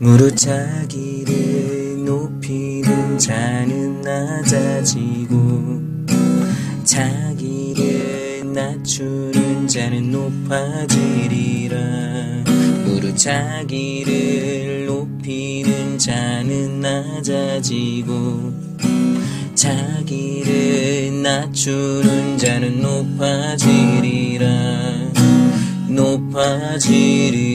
무릎차기를 높이는 자는 낮아지고 자기를 낮추는 자는 높아지리라. 무릎차기를 높이는 자는 낮아지고 자기를 낮추는 자는 높아지리라. 높아지리라.